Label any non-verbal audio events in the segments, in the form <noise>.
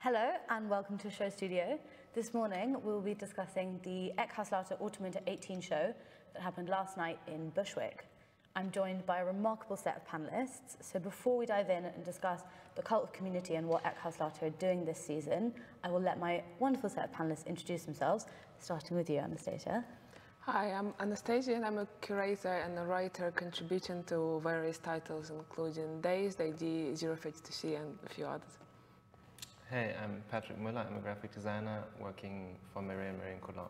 Hello and welcome to SHOWstudio. This morning we'll be discussing the Eckhaus Autumn Winter 18 show that happened last night in Bushwick. I'm joined by a remarkable set of panellists. So before we dive in and discuss the cult of community and what Eckhaus are doing this season, I will let my wonderful set of panellists introduce themselves, starting with you, Anastasia. Hi, I'm Anastasia and I'm a curator and a writer contributing to various titles including Dazed, ID, 032c and a few others. Hey, I'm Patrick Müller. I'm a graphic designer working for Maria Marie in Cologne.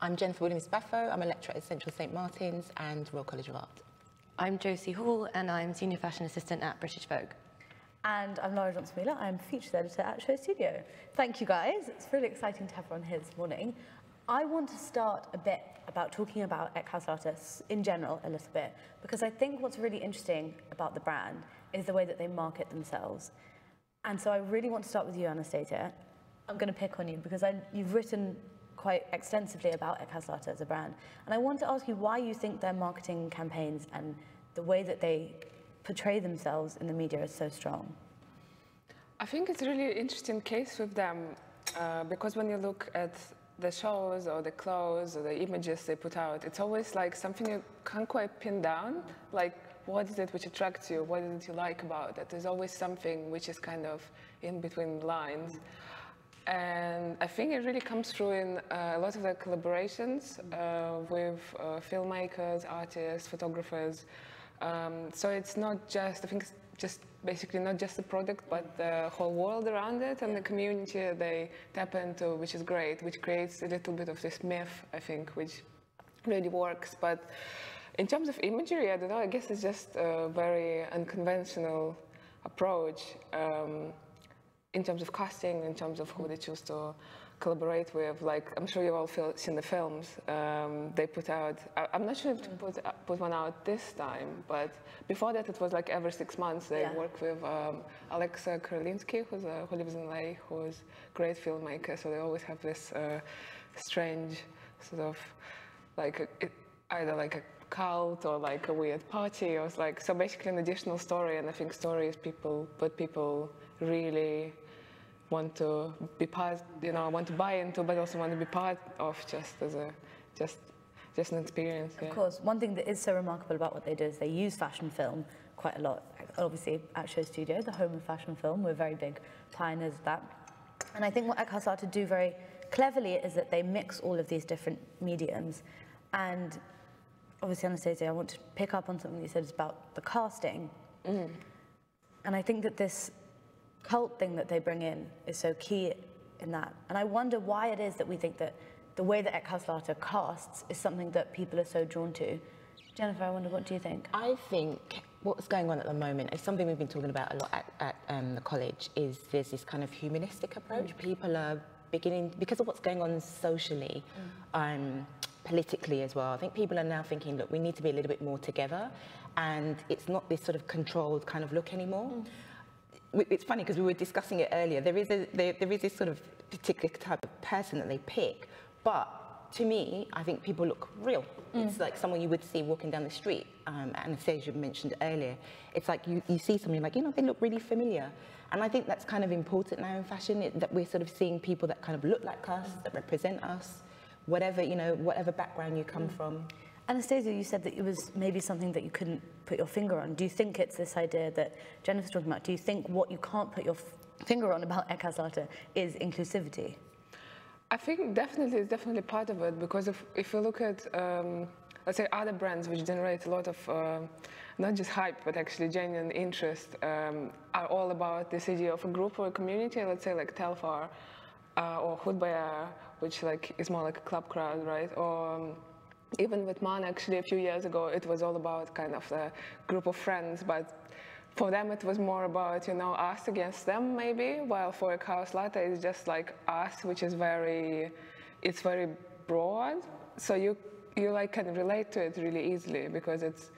I'm Jennifer Williams-Baffoe. I'm a lecturer at Central St Martin's and Royal College of Art. I'm Josie Hall and I'm Senior Fashion Assistant at British Vogue. And I'm Lara Johnson-Wheeler. I'm Features Editor at SHOWstudio. Thank you guys. It's really exciting to have everyone here this morning. I want to start a bit about talking about Eckhaus artists in general a little bit, because I think what's really interesting about the brand is the way that they market themselves. And so I really want to start with you, Anastasia. I'm going to pick on you because I, you've written quite extensively about Eckhaus as a brand. And I want to ask you why you think their marketing campaigns and the way that they portray themselves in the media is so strong. I think it's really an interesting case with them uh, because when you look at the shows or the clothes or the images they put out, it's always like something you can't quite pin down. Like, what is it which attracts you? What is it you like about it? There's always something which is kind of in between lines. And I think it really comes through in uh, a lot of the collaborations uh, with uh, filmmakers, artists, photographers. Um, so it's not just, I think it's just basically not just the product, but the whole world around it and the community they tap into, which is great, which creates a little bit of this myth, I think, which really works. But in terms of imagery, I don't know, I guess it's just a very unconventional approach um, in terms of casting, in terms of who they choose to collaborate with. Like, I'm sure you've all seen the films um, they put out. I, am not sure if they put, uh, put one out this time, but before that it was like every six months they yeah. work with um, Alexa Karolinski, who's a, who lives in LA, who's a great filmmaker. So they always have this uh, strange sort of like it, either like a cult or like a weird party. Or like so basically an additional story and I think stories people but people really want to be part you know want to buy into but also want to be part of just as a just just an experience yeah. of course. One thing that is so remarkable about what they do is they use fashion film quite a lot. Obviously at SHOWstudio the home of fashion film we're very big pioneers of that. And I think what to do very cleverly is that they mix all of these different mediums. And obviously, Anastasia, I want to pick up on something you said about the casting. Mm. And I think that this cult thing that they bring in is so key in that. And I wonder why it is that we think that the way that Eckhaus casts is something that people are so drawn to. Jennifer, I wonder, what do you think? I think what's going on at the moment is something we've been talking about a lot at, at um, the college is there's this kind of humanistic approach. Mm. People are beginning, because of what's going on socially, mm. um, politically as well. I think people are now thinking, look, we need to be a little bit more together, and it's not this sort of controlled kind of look anymore. Mm. It's funny because we were discussing it earlier. There is, a, there, there is this sort of particular type of person that they pick, but to me, I think people look real. Mm. It's like someone you would see walking down the street. Um, Anastasia mentioned earlier. It's like you, you see something like, you know, they look really familiar. And I think that's kind of important now in fashion, it, that we're sort of seeing people that kind of look like us, that represent us, whatever, you know, whatever background you come mm. from. Anastasia, you said that it was maybe something that you couldn't put your finger on. Do you think it's this idea that Jennifer's talking about? Do you think what you can't put your finger on about Eckhaus is inclusivity? I think definitely it's definitely part of it because if, if you look at, um, let's say, other brands which generate a lot of uh, not just hype but actually genuine interest um, are all about this idea of a group or a community, let's say like Telfar uh, or Hood By Air which like is more like a club crowd, right? Or um, even with Man, actually, a few years ago, it was all about kind of a group of friends, but for them it was more about, you know, us against them maybe, while for Eckhaus Latta it's just like us, which is very, it's very broad. So you, you like can relate to it really easily because it's,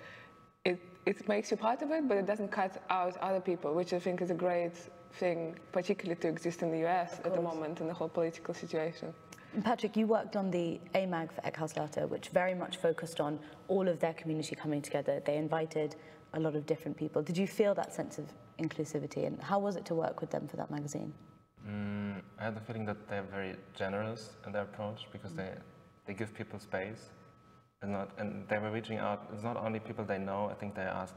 it, it makes you part of it, but it doesn't cut out other people, which I think is a great thing, particularly to exist in the US at the moment in the whole political situation. Patrick, you worked on the AMAG for Eckhaus which very much focused on all of their community coming together. They invited a lot of different people. Did you feel that sense of inclusivity and how was it to work with them for that magazine? Mm, I had the feeling that they're very generous in their approach because they, they give people space. And, not, and they were reaching out, it's not only people they know, I think they asked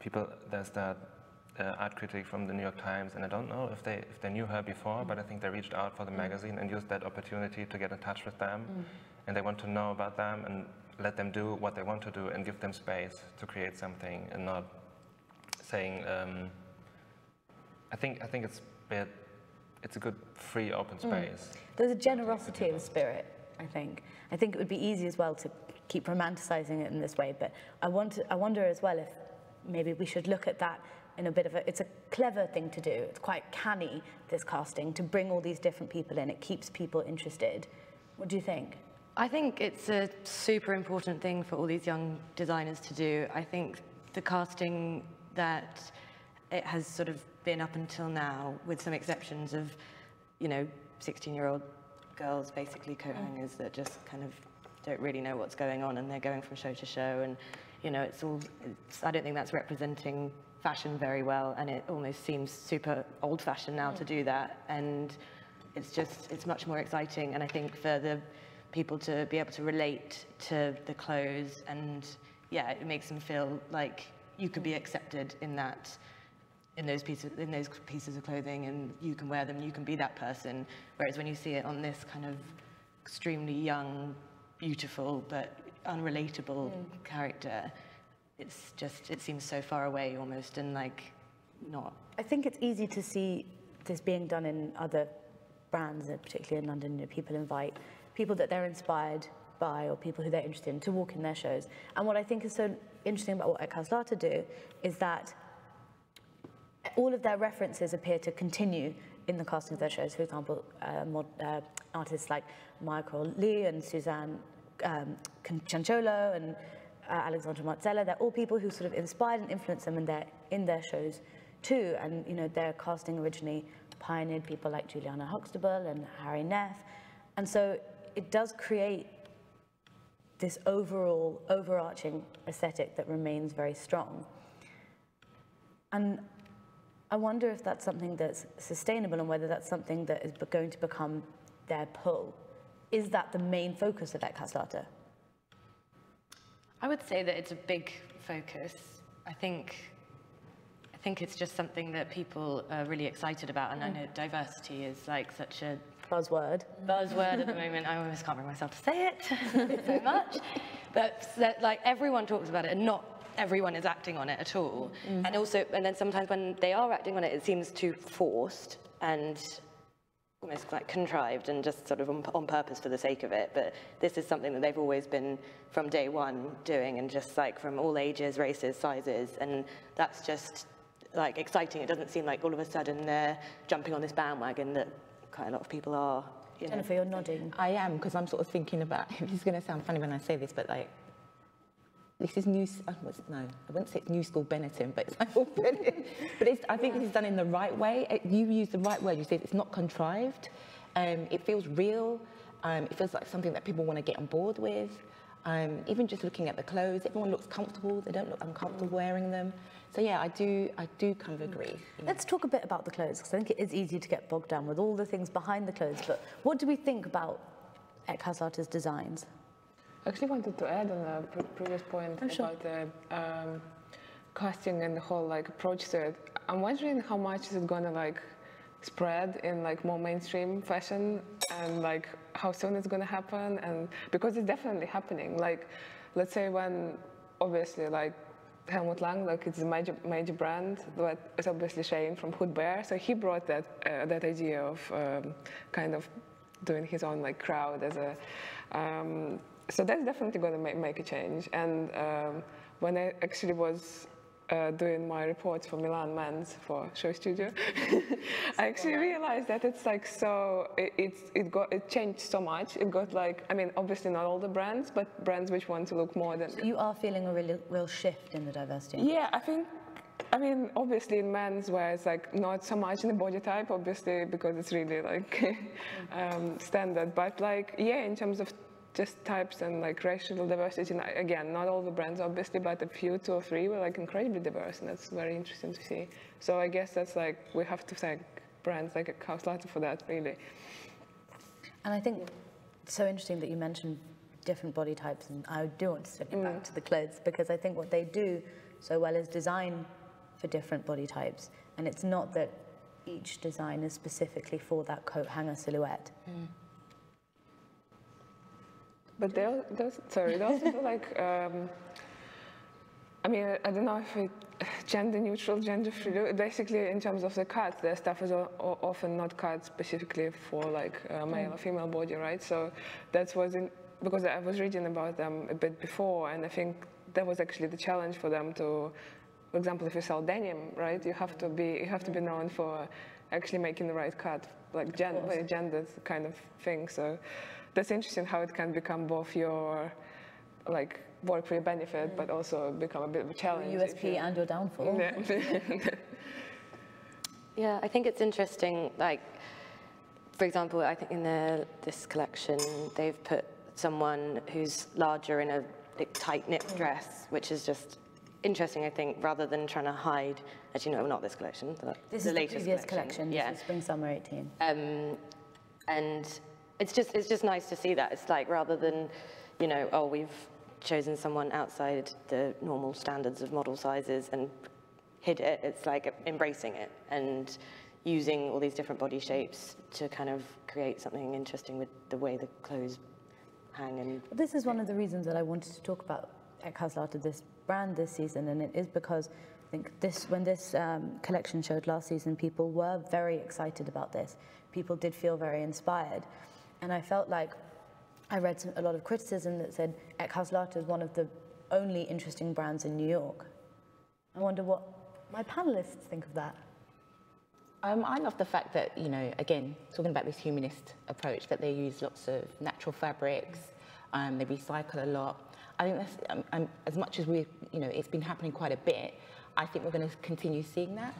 people, there's that uh, art critic from the New York Times, and I don't know if they, if they knew her before, but I think they reached out for the magazine and used that opportunity to get in touch with them. And they want to know about them and let them do what they want to do and give them space to create something and not saying, um, I think, I think it's a bit, it's a good free open space. There's a generosity in the spirit, I think. I think it would be easy as well to keep romanticizing it in this way, but I, want I wonder as well if maybe we should look at that in a bit of a, it's a clever thing to do. It's quite canny, this casting, to bring all these different people in. It keeps people interested. What do you think? I think it's a super important thing for all these young designers to do. I think the casting that it has sort of been up until now, with some exceptions of, you know, 16-year-old girls, basically coat hangers that just kind of don't really know what's going on and they're going from show to show and, you know, it's all, it's, I don't think that's representing fashion very well and it almost seems super old-fashioned now to do that and it's just, it's much more exciting and I think for the people to be able to relate to the clothes and yeah, it makes them feel like you could be accepted in that in those pieces in those pieces of clothing and you can wear them you can be that person whereas when you see it on this kind of extremely young beautiful but unrelatable hmm. character it's just it seems so far away almost and like not I think it's easy to see this being done in other brands, and particularly in London. You know, people invite people that they're inspired by or people who they're interested in to walk in their shows. And what I think is so interesting about what Eckhaus Latta do is that all of their references appear to continue in the casting of their shows. For example, uh, mod, uh, artists like Michael Lee and Suzanne um, Cianciolo and uh, Alexandra Marzella, they're all people who sort of inspired and influenced them in their, in their shows too. And, you know, their casting originally pioneered people like Juliana Huxtable and Hari Nef. And so it does create this overall, overarching aesthetic that remains very strong. And I wonder if that's something that's sustainable and whether that's something that is going to become their pull. Is that the main focus of Eckhaus Latta? I would say that it's a big focus. I think I think it's just something that people are really excited about, and I mm. know diversity is like such a Buzzword. buzzword at the moment. I almost can't bring myself to say it <laughs> so much, but that, like everyone talks about it, and not everyone is acting on it at all. Mm. And also, and then sometimes when they are acting on it, it seems too forced and almost like contrived and just sort of on, on purpose for the sake of it. But this is something that they've always been from day one doing, and just like from all ages, races, sizes, and that's just like exciting. It doesn't seem like all of a sudden they're jumping on this bandwagon that quite a lot of people are. You know. Jennifer, you're nodding. I am because I'm sort of thinking about. <laughs> This is going to sound funny when I say this, but like, this is new. what's, no, I wouldn't say it's new school Benetton, but it's like <laughs> old. But I think this is done in the right way. It, you use the right word. You said it's not contrived. Um, it feels real. Um, it feels like something that people want to get on board with. Um, even just looking at the clothes, everyone looks comfortable. They don't look uncomfortable wearing them. So yeah, I do. I do kind of agree. know. Let's talk a bit about the clothes, because I think it is easy to get bogged down with all the things behind the clothes. But what do we think about Eckhaus Latta's designs? I actually wanted to add on a pre- previous point Oh, sure. about the um, casting and the whole like approach to it. I'm wondering how much is it gonna like spread in like more mainstream fashion and like how soon it's gonna happen and because it's definitely happening. Like let's say when obviously like Helmut Lang, like it's a major major brand but it's obviously Shane from Hood By Air, so he brought that uh, that idea of um, kind of doing his own like crowd as a um, so that's definitely going to make, make a change and um, when i actually was uh, doing my reports for milan men's for SHOWstudio <laughs> i actually realized that it's like so it, it's it got it changed so much it got like i mean obviously not all the brands but brands which want to look more than You are feeling a real, real shift in the diversity. yeah, I think, I mean, obviously in men's where it's like not so much in the body type, obviously, because it's really like <laughs> um, standard. But like, yeah, in terms of just types and like racial diversity, and again, not all the brands, obviously, but a few, two or three were like incredibly diverse, and that's very interesting to see. So I guess that's like, we have to thank brands like Karlslater for that, really. And I think it's so interesting that you mentioned different body types, and I do want to swing mm. it back to the clothes because I think what they do so well is design for different body types, and it's not that each design is specifically for that coat hanger silhouette. Mm. But they, those, sorry, they also do like, um, I mean, I don't know if it gender neutral, gender free. Basically, in terms of the cuts, their stuff is often not cut specifically for like a male or female body, right? So that's was in because I was reading about them a bit before, and I think that was actually the challenge for them to, for example, if you sell denim, right, you have to be you have to be known for actually making the right cut, like gen- gendered kind of thing. So that's interesting how it can become both your like work for your benefit, but also become a bit of a challenge. if USP you- and your downfall. Yeah. <laughs> Yeah, I think it's interesting. Like, for example, I think in the, this collection, they've put someone who's larger in a like, tight knit dress, which is just interesting, I think, rather than trying to hide. Actually, no, not this collection. The, This the is latest the previous collection. Yeah. This is spring summer 18. Um, and it's just it's just nice to see that. It's like rather than, you know, oh, we've chosen someone outside the normal standards of model sizes and hid it. It's like embracing it and using all these different body shapes to kind of create something interesting with the way the clothes hang and this is one of the reasons that I wanted to talk about Eckhaus Latta, this brand this season, and it is because I think this, when this um, collection showed last season, people were very excited about this. People did feel very inspired, and I felt like I read some, a lot of criticism that said Eckhaus Latta is one of the only interesting brands in New York. I wonder what my panelists think of that. Um, I love the fact that, you know, again, talking about this humanist approach, that they use lots of natural fabrics, um, they recycle a lot. I think that's, um, um, as much as we, you know, it's been happening quite a bit, I think we're going to continue seeing that.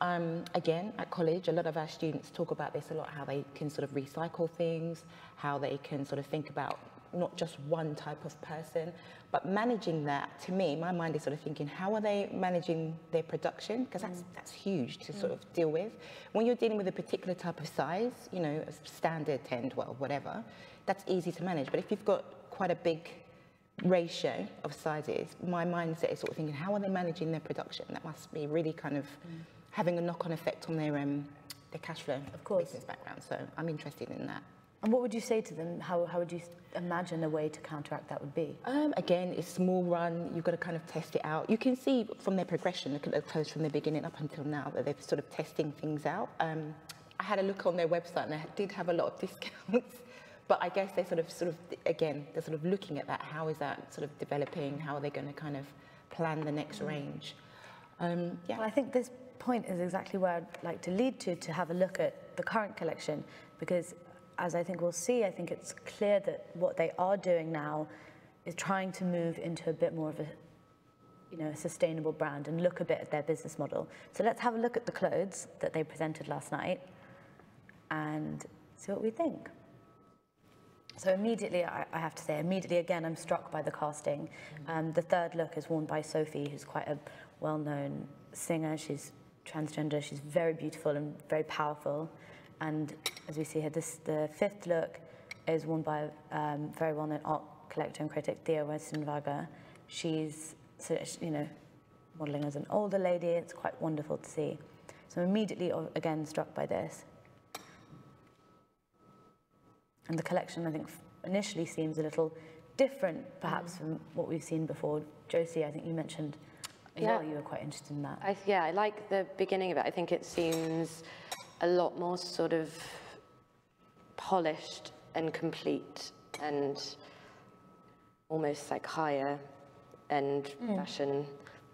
Um, again, at college, a lot of our students talk about this a lot, how they can sort of recycle things, how they can sort of think about not just one type of person, but managing that, to me, my mind is sort of thinking, how are they managing their production? Because that's, mm. that's huge to sort mm. of deal with. When you're dealing with a particular type of size, you know, a standard 10, 12, whatever, that's easy to manage. But if you've got quite a big ratio of sizes, my mindset is sort of thinking, how are they managing their production? That must be really kind of mm. Having a knock-on effect on their, um, their cash flow Of course. business background. So I'm interested in that. And what would you say to them? How, how would you imagine a way to counteract that would be? Um, again, it's small run. You've got to kind of test it out. You can see from their progression, look at the clothes from the beginning up until now, that they're sort of testing things out. Um, I had a look on their website and they did have a lot of <laughs> discounts. But I guess they're sort of, sort of, again, they're sort of looking at that. How is that sort of developing? How are they going to kind of plan the next range? Um, yeah. Well, I think this point is exactly where I'd like to lead to, to have a look at the current collection, because as I think we'll see, I think it's clear that what they are doing now is trying to move into a bit more of a, you know, a sustainable brand and look a bit at their business model. So let's have a look at the clothes that they presented last night and see what we think. So immediately, I, I have to say, immediately again, I'm struck by the casting. Um, the third look is worn by Sophie, who's quite a well-known singer. She's transgender. She's very beautiful and very powerful. And as we see here, this the fifth look is worn by um, very well-known art collector and critic Thea Westreich Wagner. She's, so, you know, modelling as an older lady. It's quite wonderful to see. So I'm immediately, again, struck by this. And the collection, I think, initially seems a little different, perhaps, from what we've seen before. Josie, I think you mentioned Yeah. you were quite interested in that. I, yeah, I like the beginning of it. I think it seems a lot more sort of polished and complete and almost like higher end hmm. fashion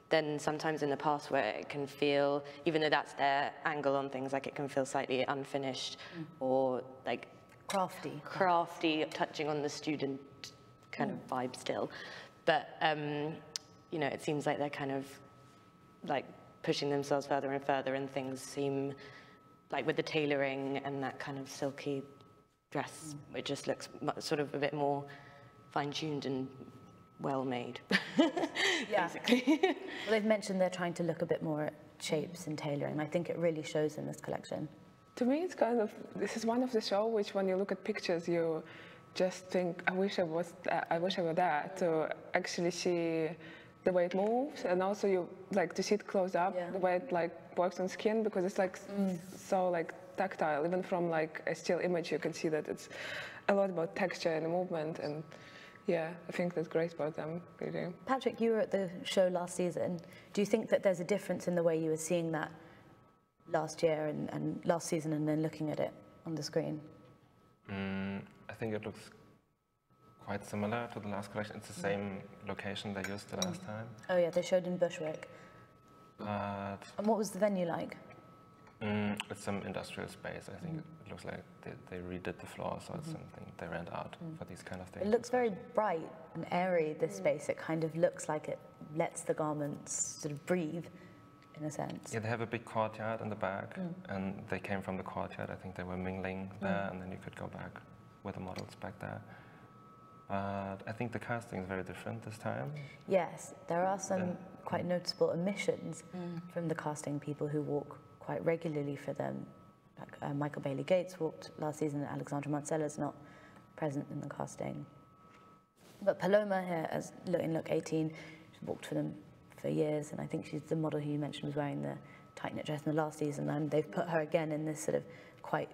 than sometimes in the past where it can feel, even though that's their angle on things, like it can feel slightly unfinished hmm. or like Crafty. crafty, touching on the student kind of hmm. vibe still. But, um, you know, it seems like they're kind of like pushing themselves further and further and things seem like with the tailoring and that kind of silky dress, mm. it just looks sort of a bit more fine-tuned and well-made. <laughs> Yeah. <laughs> well, they've mentioned they're trying to look a bit more at shapes and tailoring. I think it really shows in this collection. To me, it's kind of this is one of the show which, when you look at pictures, you just think, I wish I was, I wish I were there to actually see the way it moves, and also you like to see it close up, Yeah. the way it like works on skin, because it's like s- so like tactile. Even from like a still image, you can see that it's a lot about texture and movement, and yeah, I think that's great about them, really. Patrick, you were at the show last season. Do you think that there's a difference in the way you were seeing that last year and, and last season and then looking at it on the screen? Mm, I think it looks quite similar to the last collection. It's the mm-hmm. same location they used the last mm-hmm. time. Oh yeah, they showed in Bushwick. But And what was the venue like? mm, it's some industrial space. I think mm-hmm. it looks like they, they redid the floor, so it's something they rent out for these kind of things. It looks very bright and airy, this mm. space. It kind of looks like it lets the garments sort of breathe, in a sense. Yeah, they have a big courtyard in the back, mm. and they came from the courtyard. I think they were mingling mm. there, and then you could go back with the models back there. But I think the casting is very different this time. Yes, there are some quite noticeable omissions from the casting people who walk quite regularly for them. Like uh, Michael Bailey Gates walked last season, and Alexandra Marzella is not present in the casting. But Paloma here, as look, in Look 18, she's walked for them for years, and I think she's the model who you mentioned was wearing the tight knit dress in the last season, and they've put her again in this sort of quite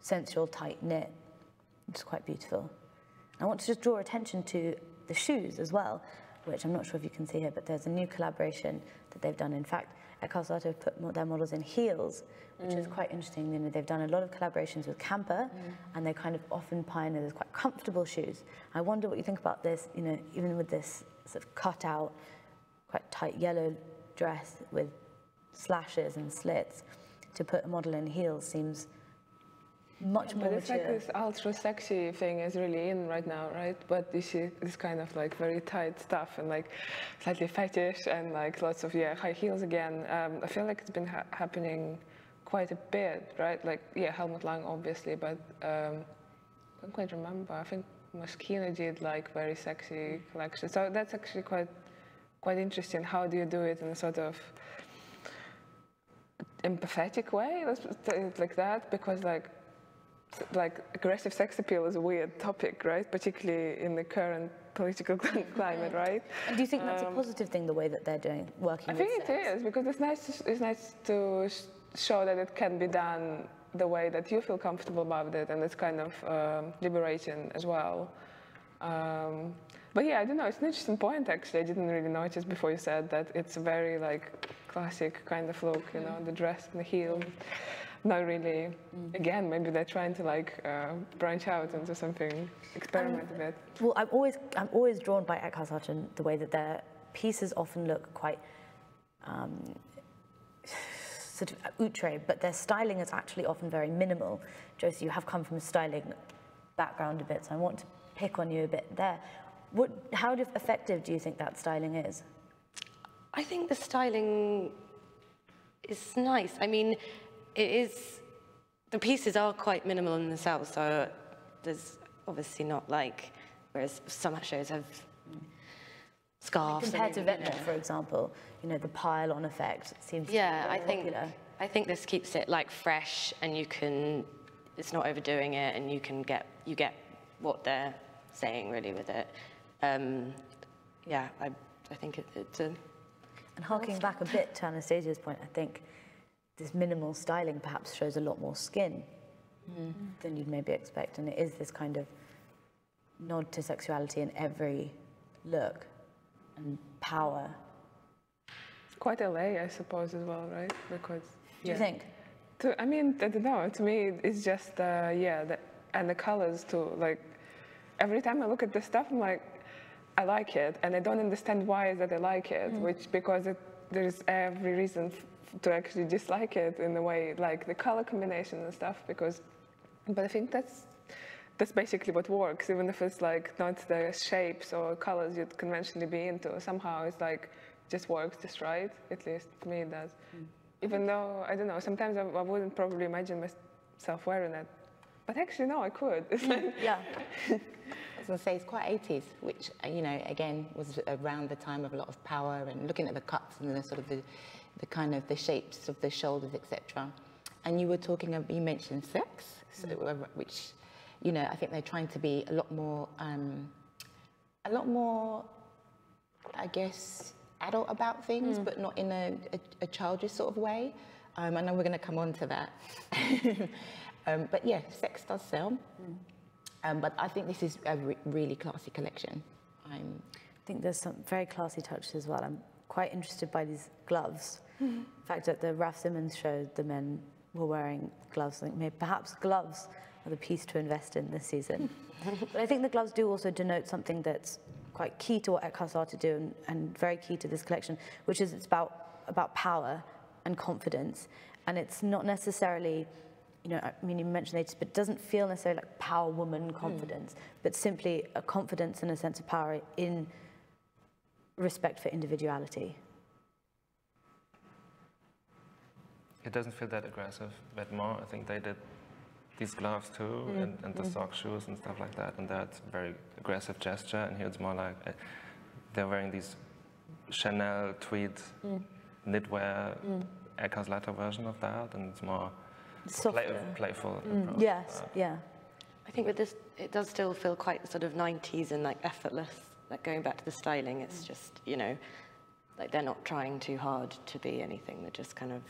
sensual tight knit, which is quite beautiful. I want to just draw attention to the shoes as well, which I'm not sure if you can see here, but there's a new collaboration that they've done. In fact, Eckhaus Latta have put their models in heels, which is mm. quite interesting. You know, they've done a lot of collaborations with Camper, mm. and they kind of often pioneer these quite comfortable shoes. I wonder what you think about this. You know, even with this sort of cut out, quite tight yellow dress with slashes and slits, to put a model in heels seems much more But it's mature. like this ultra sexy thing is really in right now, right? But you see this kind of like very tight stuff and like slightly fetish and like lots of yeah high heels again. Um, I feel like it's been ha- happening quite a bit, right? Like yeah, Helmut Lang obviously, but um, I can't quite remember. I think Moschino did like very sexy collection. So that's actually quite quite interesting. How do you do it in a sort of empathetic way? Let's say it like that, because like like aggressive sex appeal is a weird topic, right? Particularly in the current political <laughs> climate, right? And do you think that's a positive thing, the way that they're doing, working Um, I think it sex? is because it's nice. To, it's nice to sh- show that it can be done the way that you feel comfortable about it, and it's kind of um, liberating as well. Um, but yeah, I don't know. It's an interesting point actually. I didn't really notice before you said that it's a very like classic kind of look. You know, the dress and the heels. Not really. Again, maybe they're trying to like uh, branch out into something, experiment a bit. Well, I'm always, I'm always drawn by Eckhaus Latta and the way that their pieces often look quite um, sort of outre, but their styling is actually often very minimal. Josie, you have come from a styling background a bit, so I want to pick on you a bit there. What, how effective do you think that styling is? I think the styling is nice. I mean, it is, the pieces are quite minimal in themselves, so there's obviously not like, whereas some shows have scarves. Compared to Ventnor, for example, you know, the pile-on effect seems to Yeah, be I think, popular. I think this keeps it like fresh and you can, it's not overdoing it and you can get, you get what they're saying really with it. Um, yeah, I, I think it, it's a, And harking back a bit to Anastasia's point, I think this minimal styling perhaps shows a lot more skin than you'd maybe expect. And it is this kind of nod to sexuality in every look and power. It's quite LA, I suppose, as well, right? Because Do you think? To, I mean, I don't know. To me, it's just uh, yeah, the, and the colors too. Like every time I look at this stuff, I'm like, I like it, and I don't understand why is that I like it. Which because it, there's every reason f- to actually dislike it in a way, like the color combination and stuff. Because, but I think that's that's basically what works, even if it's like not the shapes or colors you'd conventionally be into. Somehow it's like just works just right. At least for me, it does. Mm. Even though I don't know, sometimes I, I wouldn't probably imagine myself wearing it, but actually no, I could. Like, Yeah. <laughs> I was to say it's quite 80s, which you know again was around the time of a lot of power and looking at the cuts and the sort of the, the kind of the shapes of the shoulders, etc. And you were talking, of, you mentioned sex, so, uh, which, you know, I think they're trying to be a lot more, um, a lot more, I guess, adult about things, but not in a, a, a childish sort of way. Um, I know we're going to come on to that. <laughs> um, but yeah, sex does sell. Um, but I think this is a re- really classy collection. I'm, I think there's some very classy touches as well. I'm quite interested by these gloves. Mm-hmm. In fact, at the Raf Simons show, the men were wearing gloves. I think maybe perhaps gloves are the piece to invest in this season. <laughs> but I think the gloves do also denote something that's quite key to what Eckhaus Latta to do and, and very key to this collection, which is it's about, about power and confidence. And it's not necessarily, you know, I mean, you mentioned ages, but it doesn't feel necessarily like power woman mm. confidence, but simply a confidence and a sense of power in respect for individuality. It doesn't feel that aggressive. Vetements, I think they did these gloves too, mm, and, and the mm. sock shoes and stuff like that, and that's very aggressive gesture. And here it's more like uh, they're wearing these Chanel tweed mm. knitwear, Eckhaus Latta version of that, and it's more play, playful. approach. Yes, yeah. I think with this, it does still feel quite sort of 90s and like effortless. Like going back to the styling, it's just, you know, like they're not trying too hard to be anything. They're just kind of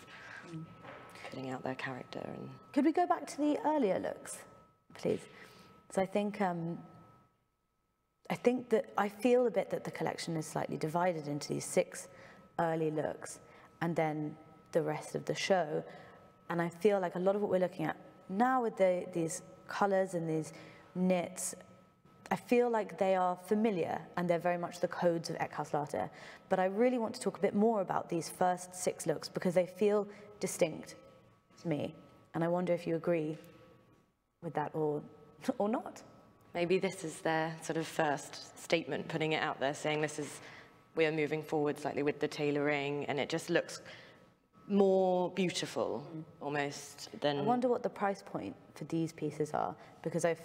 putting out their character and Could we go back to the earlier looks, please? So I think um, I think that I feel a bit that the collection is slightly divided into these six early looks and then the rest of the show. And I feel like a lot of what we're looking at now with the, these colours and these knits, I feel like they are familiar and they're very much the codes of Eckhaus Latta. But I really want to talk a bit more about these first six looks because they feel distinct to me. And I wonder if you agree with that or, <laughs> or not. maybe this is their sort of first statement, putting it out there, saying this is, we are moving forward slightly with the tailoring and it just looks more beautiful mm-hmm. almost than. I wonder what the price point for these pieces are because I've,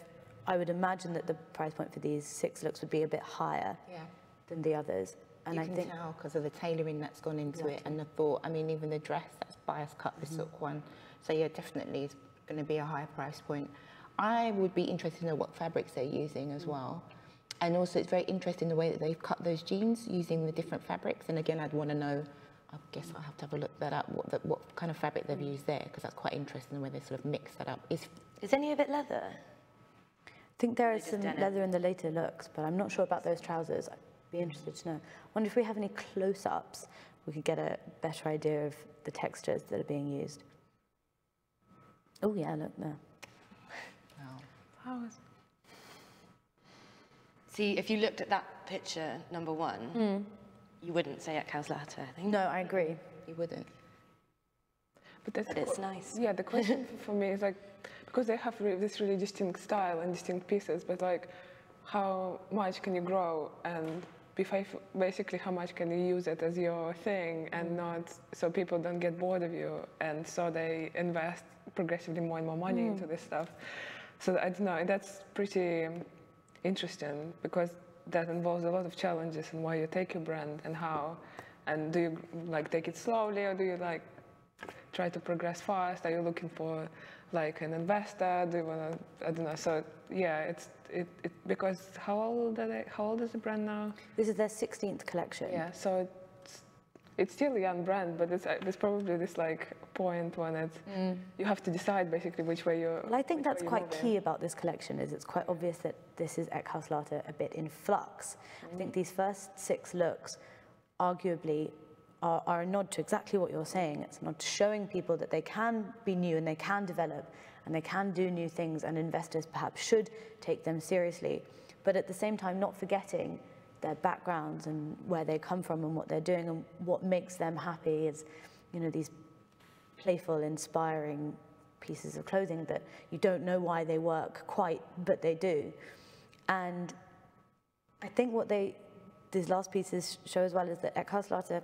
I would imagine that the price point for these six looks would be a bit higher yeah. than the others. And you I can think tell because of the tailoring that's gone into it and the thought. I mean, even the dress that's bias cut, the silk mm-hmm. one. So yeah, definitely it's going to be a higher price point. I would be interested to know what fabrics they're using as mm. well. And also, it's very interesting the way that they've cut those jeans using the different fabrics. And again, I'd want to know. I guess I'll have to have a look that up. What, the, what kind of fabric they've mm. used there, because that's quite interesting the way they sort of mix that up. Is Is any of it leather? I think there is just some leather in the later looks, but I'm not sure about those trousers. I'd be interested to know. I wonder if we have any close-ups, we could get a better idea of the textures that are being used. Oh yeah, look there. How is See, if you looked at that picture, number one, hmm. you wouldn't say Eckhaus Latta, I think. No, I agree. you wouldn't. But, that's But it's nice. Yeah, the question for me is like, because they have re- this really distinct style and distinct pieces, but like, how much can you grow and? Basically, how much can you use it as your thing and mm. not so people don't get bored of you and so they invest progressively more and more money mm. into this stuff. So I don't know. That's pretty interesting because that involves a lot of challenges and why you take your brand and how. And do you like take it slowly or do you like try to progress fast? Are you looking for like an investor? Do you want to? I don't know. So yeah, it's it, it because how old are they? How old is the brand now? This is their 16th collection. Yeah. So it's it's still a young brand, but it's there's probably this like point when it's mm. you have to decide basically which way you're. Well, I think that's quite key about this collection is it's quite obvious that this is Eckhaus Latta a bit in flux. I think mm. these first six looks arguably are, are a nod to exactly what you're saying. It's a nod to showing people that they can be new and they can develop and they can do new things and investors perhaps should take them seriously. But at the same time, not forgetting their backgrounds and where they come from and what they're doing and what makes them happy is, you know, these playful, inspiring pieces of clothing that you don't know why they work quite, but they do. And I think what they, these last pieces show as well is that Eckhaus Latta,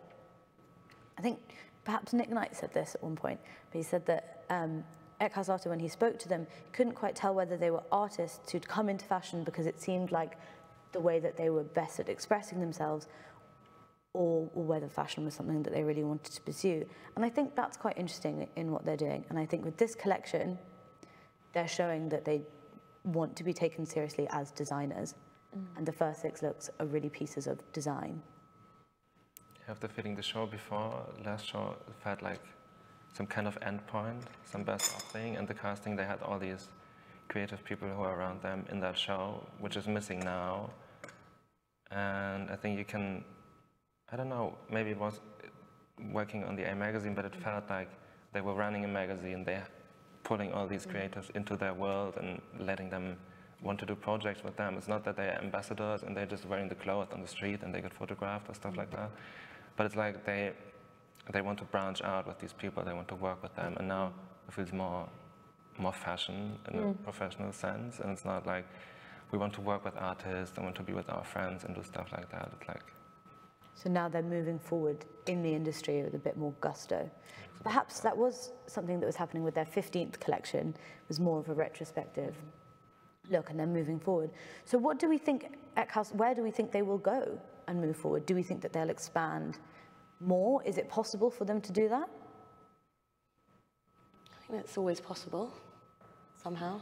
I think perhaps Nick Knight said this at one point, but he said that um, Eckhaus Latta, when he spoke to them, couldn't quite tell whether they were artists who'd come into fashion because it seemed like the way that they were best at expressing themselves, or, or whether fashion was something that they really wanted to pursue. And I think that's quite interesting in what they're doing. And I think with this collection, they're showing that they want to be taken seriously as designers. And the first six looks are really pieces of design. After feeling the show before, last show felt like some kind of endpoint, some best of thing. And the casting, they had all these creative people who are around them in that show, which is missing now. And I think you can, I don't know, maybe it was working on the A magazine, but it felt like they were running a magazine. They're pulling all these creators into their world and letting them want to do projects with them. It's not that they're ambassadors and they're just wearing the clothes on the street and they get photographed or stuff like that. But it's like they they want to branch out with these people. They want to work with them, and now it feels more more fashion in a mm. professional sense. And it's not like we want to work with artists. I want to be with our friends and do stuff like that. It's like So now they're moving forward in the industry with a bit more gusto. Perhaps that was something that was happening with their 15th collection, was more of a retrospective look and they're moving forward. So what do we think Eckhaus, where do we think they will go and move forward? Do we think that they'll expand more? Is it possible for them to do that? I think that's always possible, somehow.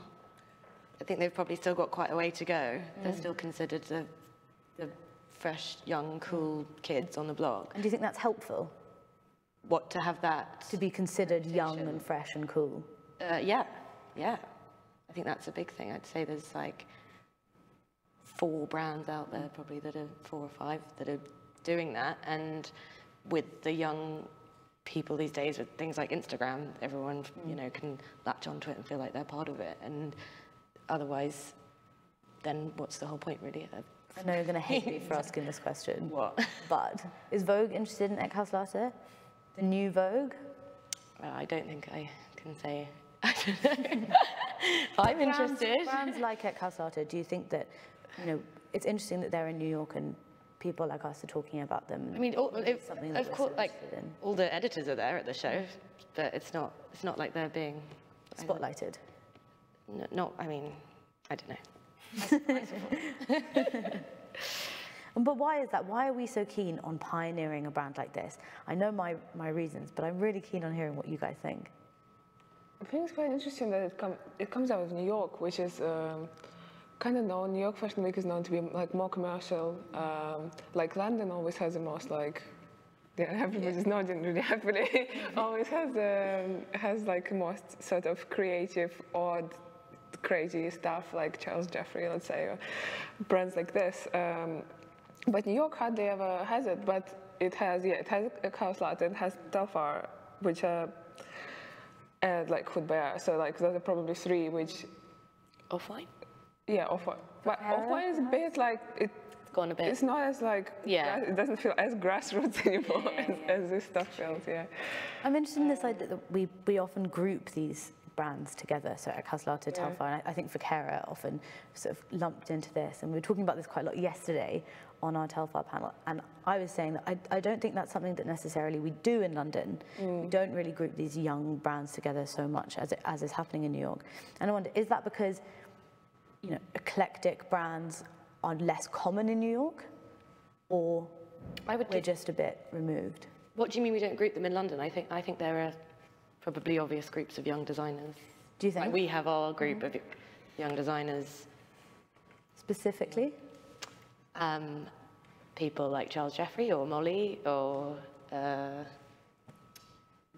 I think they've probably still got quite a way to go. They're still considered the, the fresh, young, cool kids on the block. And do you think that's helpful What, to have that? to be considered young and fresh and cool? Uh, yeah, yeah. I think that's a big thing. I'd say there's like four brands out there, probably that are four or five that are doing that. And with the young people these days, with things like Instagram, everyone you mm. know can latch onto it and feel like they're part of it. And otherwise, then what's the whole point, really? I know you're going to hate me for <laughs> asking this question. What? But is Vogue interested in Eckhaus Latta? The new Vogue? Well, I don't think I can say. I don't know. I'm Brands- interested. Brands like Eckhaus Latta, do you think that, you know, it's interesting that they're in New York and people like us are talking about them? I mean, all, it something of course, so like in? all the editors are there at the show, but it's not. It's not like they're being. Spotlighted. n- Not. I mean, I don't know. <laughs> But why is that? Why are we so keen on pioneering a brand like this? I know my, my reasons, but I'm really keen on hearing what you guys think. I think it's quite interesting that it, com- it comes out of New York, which is um, kind of known. New York Fashion Week is known to be like more commercial. Um, like London always has the most like. <laughs> Yeah, everybody's nodding really happily. <laughs> always has um, has like the most sort of creative, odd, crazy stuff like Charles Jeffrey, let's say, or brands like this. Um, but New York hardly ever has it. But it has, yeah, it has Eckhaus Latta. It has Telfar, which are and like Hood By Air. So like those are probably three, which fine. Yeah, off but off is a bit like it. It's gone a bit. It's not as like Yeah. gra- it doesn't feel as grassroots <laughs> anymore as, as this stuff feels. Yeah. I'm interested in this idea that we, we often group these brands together. So Eckhaus Latta, Yeah. Telfar, and I, I think Vaquera often sort of lumped into this. And we were talking about this quite a lot yesterday on our Telfar panel. And I was saying that I, I don't think that's something that necessarily we do in London. We mm. don't really group these young brands together so much as, it, as is happening in New York. And I wonder, is that because, you know, eclectic brands are less common in New York? Or I would. we're just a bit removed? What do you mean we don't group them in London? I think. I think there are probably obvious groups of young designers. Do you think? Like we have our group of young designers. Specifically? Um, people like Charles Jeffrey or Molly or. Uh,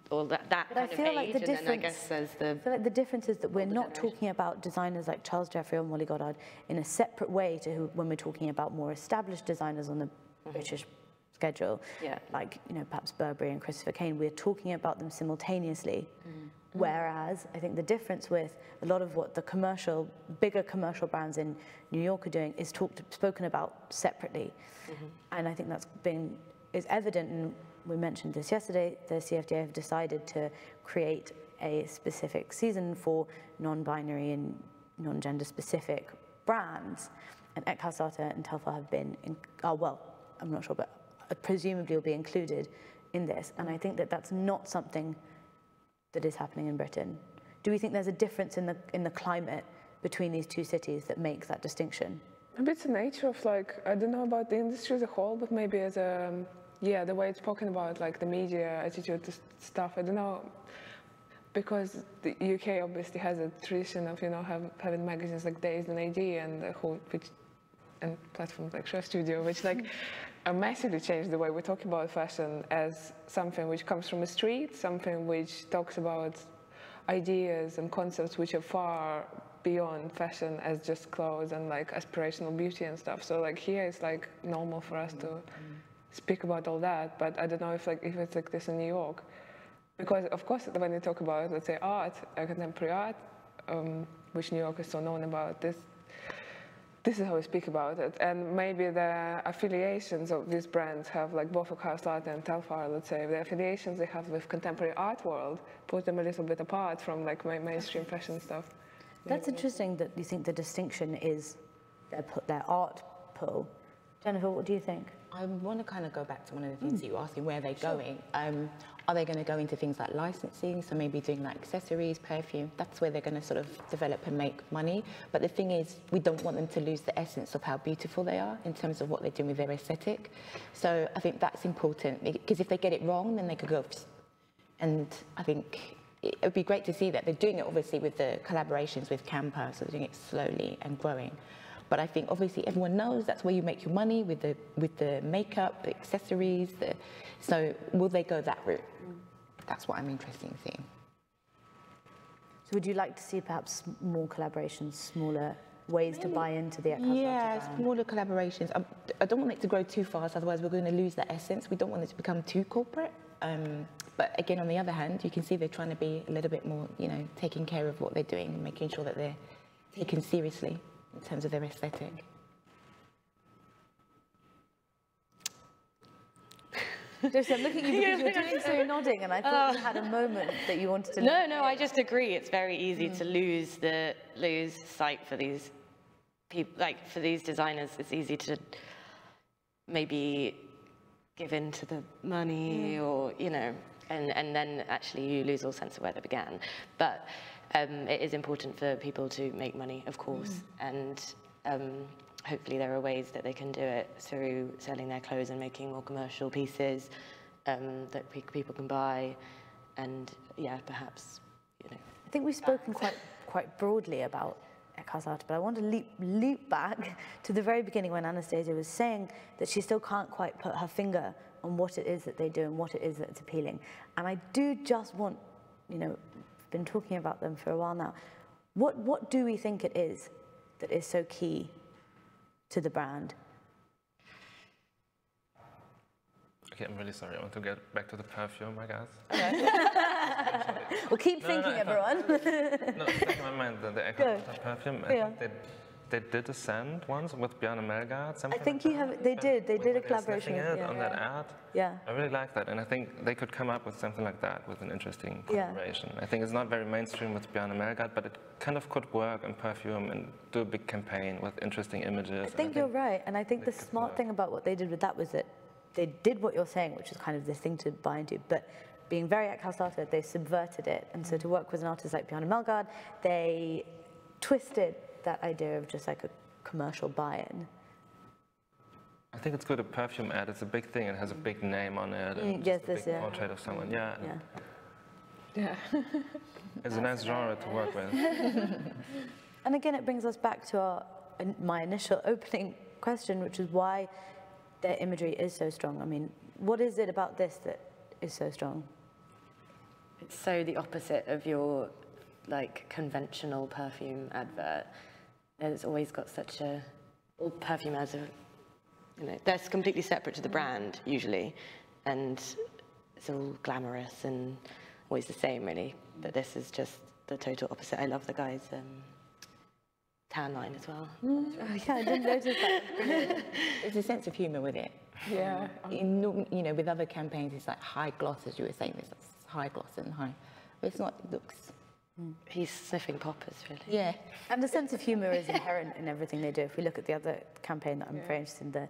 or that, that kind feel of like age, the and then I guess there's the I feel like the difference is that we're not generation. talking about designers like Charles Jeffrey or Molly Goddard in a separate way to who, when we're talking about more established designers on the mm-hmm. British schedule, Yeah. like you know perhaps Burberry and Christopher Kane. We're talking about them simultaneously. Mm-hmm. Whereas I think the difference with a lot of what the commercial, bigger commercial brands in New York are doing is talked, spoken about separately. Mm-hmm. And I think that's been, is evident, and we mentioned this yesterday, the CFDA have decided to create a specific season for non-binary and non-gender specific brands. And Eckhaus and Telfar have been, in, oh, well, I'm not sure, but presumably will be included in this. And I think that that's not something that is happening in Britain. Do we think there's a difference in the, in the climate between these two cities that makes that distinction? Maybe it's the nature of like I don't know about the industry as a whole, but maybe as a yeah, the way it's spoken about, like the media attitude to stuff. I don't know, because the UK obviously has a tradition of you know have, having magazines like Dazed and AD and the whole which and platforms like SHOWstudio, which like <laughs> uh, massively changed the way we talk about fashion as something which comes from the street, something which talks about ideas and concepts which are far beyond fashion as just clothes and like aspirational beauty and stuff. So like here it's like normal for us to speak about all that, but I don't know if like if it's like this in New York, because of course when you talk about let's say art, contemporary art, um, which New York is so known about, this this is how we speak about it. And maybe the affiliations of these brands have, like both Eckhaus Latta and Telfar, let's say, the affiliations they have with contemporary art world put them a little bit apart from like my mainstream fashion stuff. That's interesting that you think the distinction is their, their art pull. Jennifer, what do you think? I want to kind of go back to one of the things that you were asking, where they're going. Um, are they going to go into things like licensing, so maybe doing like accessories, perfume? That's where they're going to sort of develop and make money. But the thing is, we don't want them to lose the essence of how beautiful they are in terms of what they're doing with their aesthetic. So I think that's important because if they get it wrong, then they could go. And I think it would be great to see that they're doing it obviously with the collaborations with Camper, so they're doing it slowly and growing. But I think obviously everyone knows that's where you make your money with the with the makeup, the accessories. The, so will they go that route? That's what I'm interested in seeing. So would you like to see perhaps more collaborations, smaller ways to buy into the Yeah, brand? smaller collaborations. Um, I don't want it to grow too fast, otherwise we're going to lose that essence. We don't want it to become too corporate. Um, but again, on the other hand, you can see they're trying to be a little bit more, you know, taking care of what they're doing and making sure that they're taken seriously in terms of their aesthetic. Josie, I'm looking at you because you're doing so <laughs> nodding, and I thought you had a moment that you wanted to. No, no, I just agree. It's very easy to mm. lose the lose sight for these people, like for these designers. It's easy to maybe give in to the money, mm. or you know, and and then actually you lose all sense of where they began. But um, it is important for people to make money, of course, and um, hopefully there are ways that they can do it through selling their clothes and making more commercial pieces um, that pe- people can buy, and yeah, perhaps you know. I think we've spoken quite quite broadly about Eckhaus Latta, but I want to leap, leap back <laughs> to the very beginning when Anastasiia was saying that she still can't quite put her finger on what it is that they do and what it is that's appealing. And I do just want, you know, been talking about them for a while now. What what do we think it is that is so key to the brand? Okay, I'm really sorry. I want to get back to the perfume, I guess. <laughs> Well, keep No, thinking, no, everyone. no, it's my mind, the, <laughs> the perfume. Yeah. They, did a scent once with Bjarne Melgaard, I think like you have. They did. They did a collaboration. sniffing with- it yeah. on that ad. Yeah. I really like that, and I think they could come up with something like that with an interesting collaboration. Yeah. I think it's not very mainstream with Bjarne Melgaard, but it kind of could work in perfume and do a big campaign with interesting images. I think you're right, and I think the smart work. thing about what they did with that was that they did what you're saying, which is kind of this thing to buy into, but being very Eckhaus Latta, they subverted it, and so to work with an artist like Bjarne Melgaard, they twisted that idea of just like a commercial buy-in. I think it's good. A perfume ad. It's a big thing. It has a big name on it. Mm, and yes, this, yeah. portrait of someone. Yeah, Yeah. Yeah. it's a nice genre to work with. <laughs> And again, it brings us back to our, my initial <laughs> opening question, which is why their imagery is so strong. I mean, what is it about this that is so strong? It's so the opposite of your like conventional perfume advert. It's always got such a all perfume ads are you know they're completely separate to the brand usually, and it's all glamorous and always the same really. But this is just the total opposite. I love the guy's um, tan line as well. Oh, <laughs> yeah, I didn't notice that. <laughs> There's a sense of humour with it. Yeah. In, you know, with other campaigns, it's like high gloss, as you were saying, there's high gloss and high. But it's not, it looks, He's sniffing poppers really. yeah. And the sense of humour is inherent in everything they do. If we look at the other campaign that I'm very interested in, the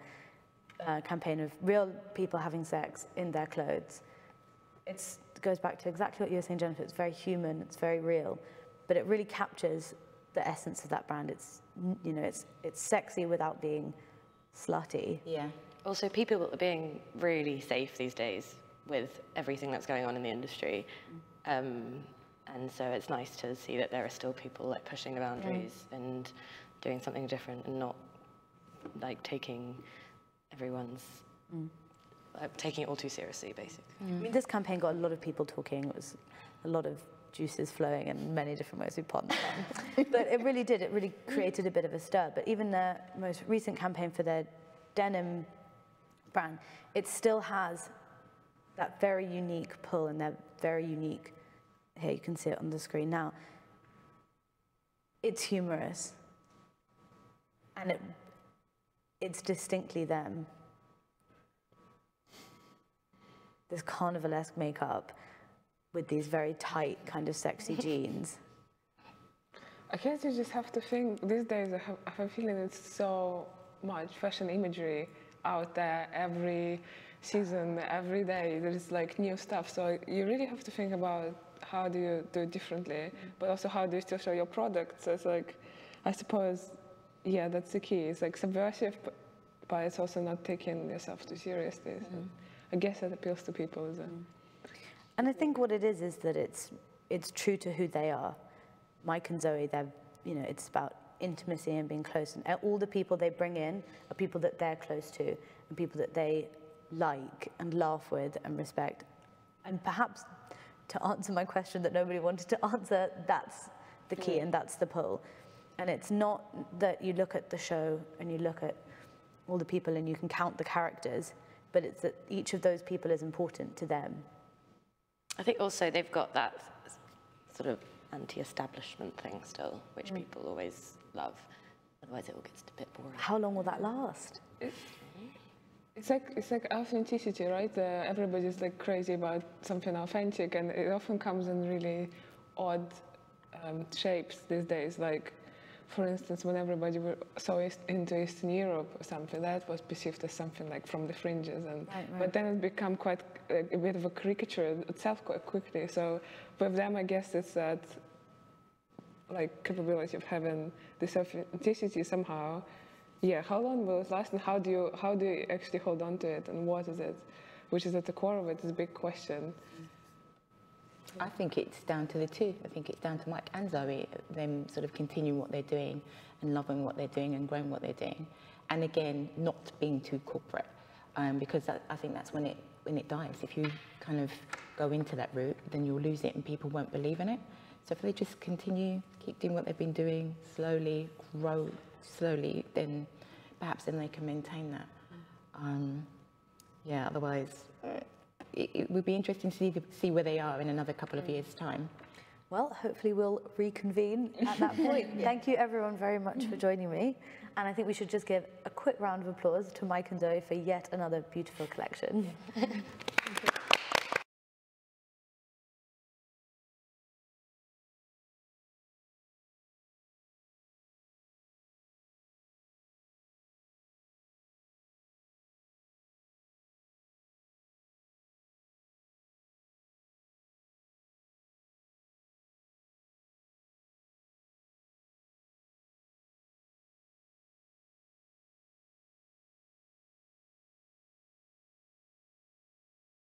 uh, campaign of real people having sex in their clothes, it's, it goes back to exactly what you were saying, Jennifer. It's very human, it's very real, but it really captures the essence of that brand. It's, you know, it's, it's sexy without being slutty. Yeah. Also, people are being really safe these days with everything that's going on in the industry. Um, and so it's nice to see that there are still people like pushing the boundaries and doing something different and not like taking everyone's mm. like, taking it all too seriously, basically. I mean, this campaign got a lot of people talking. It was a lot of juices flowing in many different ways. We pardon the pun. but it really did. It really created a bit of a stir. But even their most recent campaign for their denim brand, it still has that very unique pull and their very unique. Here you can see it on the screen now. It's humorous, and it it's distinctly them. This carnivalesque makeup with these very tight, kind of sexy <laughs> jeans. I guess you just have to think these days. I have, I have a feeling it's so much fashion imagery out there every season, every day. There's like new stuff. So you really have to think about how do you do it differently, but also how do you still show your product. So it's like, I suppose, yeah, that's the key. It's like subversive, but, but it's also not taking yourself too seriously. So mm-hmm. I guess that appeals to people. So. Mm-hmm. And I think what it is is that it's it's true to who they are. Mike and Zoe, they're you know, it's about intimacy and being close. And all the people they bring in are people that they're close to and people that they like and laugh with and respect. And perhaps to answer my question that nobody wanted to answer, that's the key and that's the pull. And it's not that you look at the show and you look at all the people and you can count the characters, but it's that each of those people is important to them. I think also they've got that sort of anti-establishment thing still, which mm. people always love. Otherwise, it all gets a bit boring. How long will that last? It's like it's like authenticity, right? Uh, everybody's like crazy about something authentic, and it often comes in really odd um, shapes these days. Like, for instance, when everybody were so east, into Eastern Europe or something, that was perceived as something like from the fringes, and Right, right. but then it became quite a, a bit of a caricature itself quite quickly. So with them, I guess it's that like capability of having this authenticity somehow. Yeah, how long will it last, and how do you how do you actually hold on to it, and what is it, which is at the core of it, is a big question. I think it's down to the two. I think it's down to Mike and Zoe, them sort of continuing what they're doing and loving what they're doing and growing what they're doing. And again, not being too corporate, um, because that, I think that's when it when it dies. If you kind of go into that route, then you'll lose it and people won't believe in it. So if they just continue, keep doing what they've been doing, slowly grow slowly, then perhaps then they can maintain that. Um, yeah, otherwise, uh, it, it would be interesting to see, see where they are in another couple of years' time. Well, hopefully we'll reconvene at that <laughs> point. Thank you everyone very much for joining me. And I think we should just give a quick round of applause to Mike and Zoe for yet another beautiful collection. <laughs>